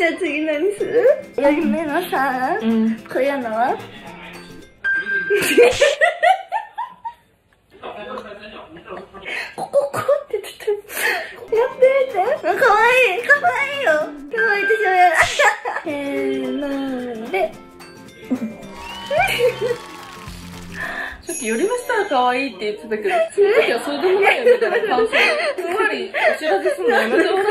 じゃあ次何する ?4 目のさ、うん。こういうのは？こここって。やってやて。かわいい。かいいよ。かわいいでしょ？や。せーので。さっき寄りましたら可愛いって言ってたけど、その時はそうでもないよね感想。ふんわり、お知らせするのやめてもら